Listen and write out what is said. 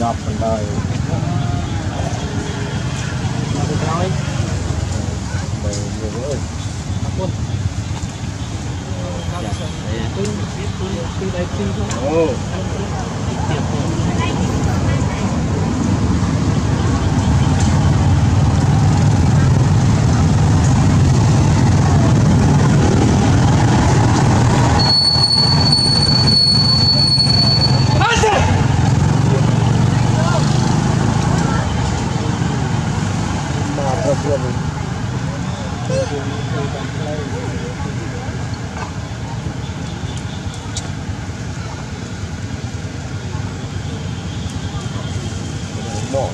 Dọc phần đời. Nói bỏ